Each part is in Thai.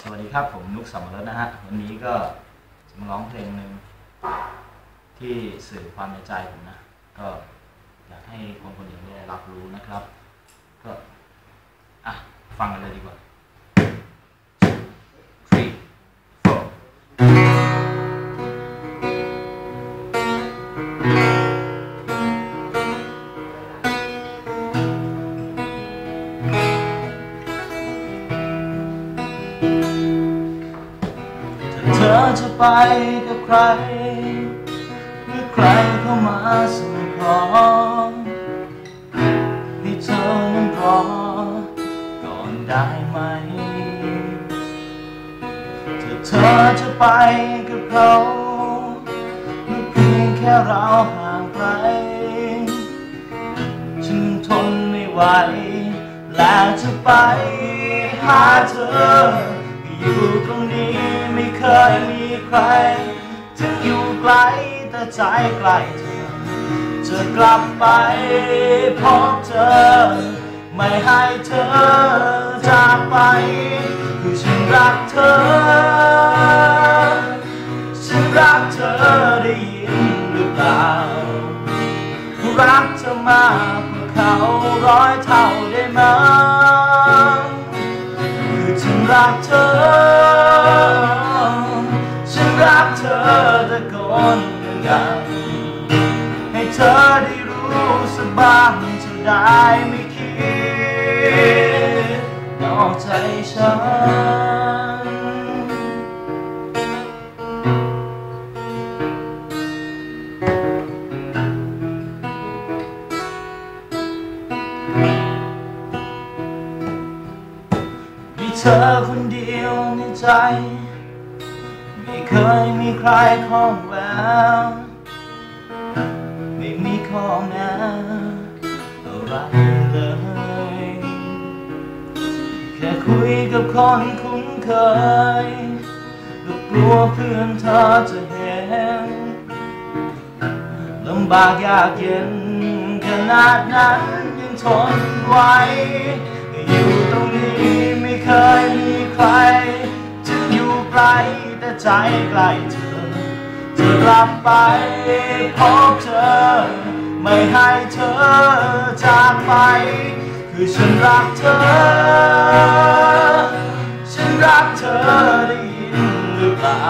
สวัสดีครับผมนุกสัมมรสนะฮะวันนี้ก็จะมาร้องเพลงหนึ่งที่สื่อความในใจผมนะ ก็อยากให้คนคนหนึ่งได้รับรู้นะครับ ก็อะฟังกันเลยดีกว่า three อจะไปกับใครหรือใครเข้ามาสู่ขอให้เธอนั้นรอก่อนได้ไหมถ้าเธอจะไปกับเขาหรือเพียงแค่เราห่างไกลฉันทนไม่ไหวแล้วจะไปหาเธออยู่ตรงนี้ไม่ เคยมีใคร ถึงอยู่ไกลแต่ใจใกล้เธอจะกลับไปพบเธอ ไม่ให้เธอจากไปคือฉันรักเธอ ฉันรักเธอได้ยินหรือเปล่า รักเธอมากกว่าเขาร้อยเท่าได้ไหมคือฉันรักเธอ ให้เธอได้รู้สักบ้างจะได้ไม่คิดนอกใจฉัน มีเธอคนเดียวในใจ ยมีใครข้องแววไม่มีข้อแม้อะไรเลย แค่คุยกับคนคุ้นเคยก็กลัวเพื่อนเธอจะเห็นลำบากยากเย็นขนาดนั้นยังทนไหวอยู่ตรงนี้ไม่เคยมีใครถึงอยู่ไกล แต่ใจใกล้เธอ จะกลับไปพบเธอ ไม่ให้เธอจากไป คือฉันรักเธอ ฉันรักเธอได้ยินหรือเปล่า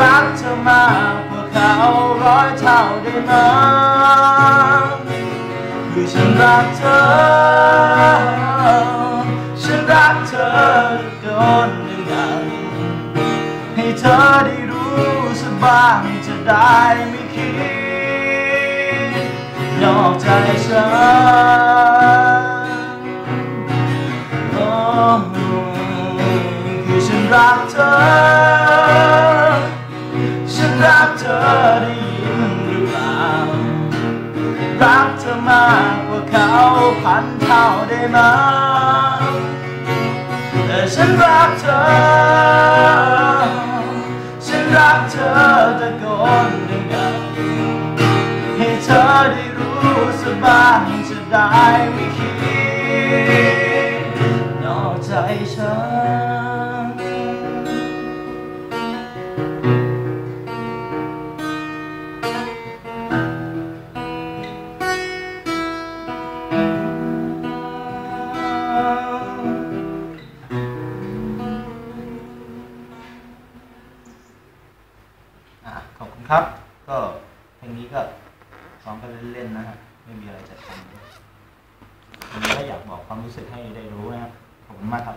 รักเธอมากกว่าเขาร้อยเท่าได้ไหมคือฉันรักเธอ บ้างจะได้ไม่คิดนอกใจฉันโอ้คือฉันรักเธอ ฉันรักเธอได้ยินหรือเปล่า รักเธอมากกว่าเขาพันเท่าได้ไหมแต่ฉันรักเธอ ฉันรักเธอ สบางจะได้ไม่คิดนอกใจฉัน อะขอบคุณครับ ก็เพลงนี้ก็ ซ้องกันเล่นๆนะฮะไม่มีอะไรจะทำวันนี้ก็อยากบอกความรู้สึกให้ได้รู้นะครับขอบคุณมากครับ